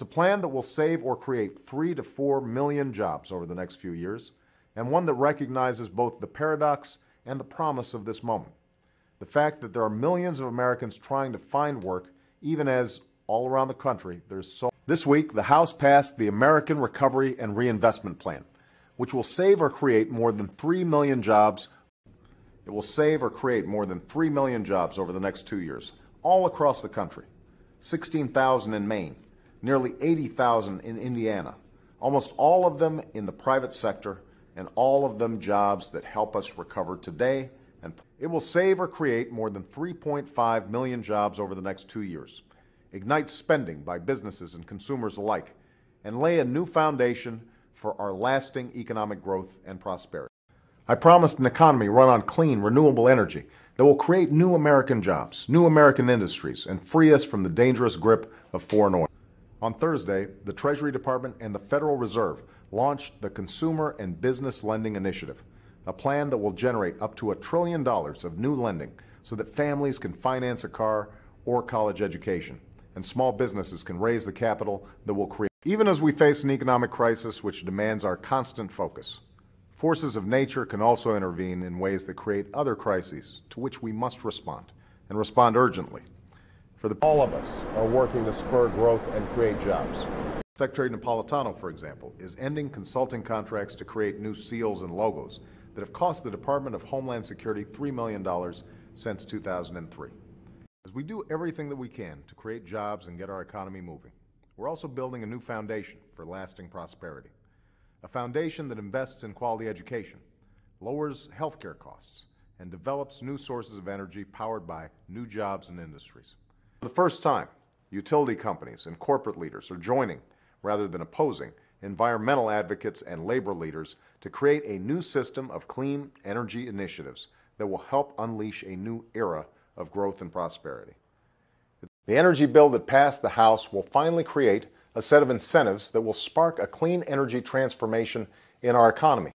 It's a plan that will save or create three to four million jobs over the next few years, and one that recognizes both the paradox and the promise of this moment. The fact that there are millions of Americans trying to find work, even as all around the country there's so. This week, the House passed the American Recovery and Reinvestment Plan, which will save or create more than 3 million jobs. It will save or create more than 3 million jobs over the next two years, all across the country. 16,000 in Maine, nearly 80,000 in Indiana, almost all of them in the private sector, and all of them jobs that help us recover today. And it will save or create more than 3.5 million jobs over the next two years, ignite spending by businesses and consumers alike, and lay a new foundation for our lasting economic growth and prosperity. I promised an economy run on clean, renewable energy that will create new American jobs, new American industries, and free us from the dangerous grip of foreign oil. On Thursday, the Treasury Department and the Federal Reserve launched the Consumer and Business Lending Initiative, a plan that will generate up to a trillion dollars of new lending so that families can finance a car or college education, and small businesses can raise the capital that will create. Even as we face an economic crisis which demands our constant focus, forces of nature can also intervene in ways that create other crises to which we must respond, and respond urgently. For the all of us are working to spur growth and create jobs. Secretary Napolitano, for example, is ending consulting contracts to create new seals and logos that have cost the Department of Homeland Security $3 million since 2003. As we do everything that we can to create jobs and get our economy moving, we're also building a new foundation for lasting prosperity. A foundation that invests in quality education, lowers healthcare costs, and develops new sources of energy powered by new jobs and industries. For the first time, utility companies and corporate leaders are joining, rather than opposing, environmental advocates and labor leaders to create a new system of clean energy initiatives that will help unleash a new era of growth and prosperity. The energy bill that passed the House will finally create a set of incentives that will spark a clean energy transformation in our economy.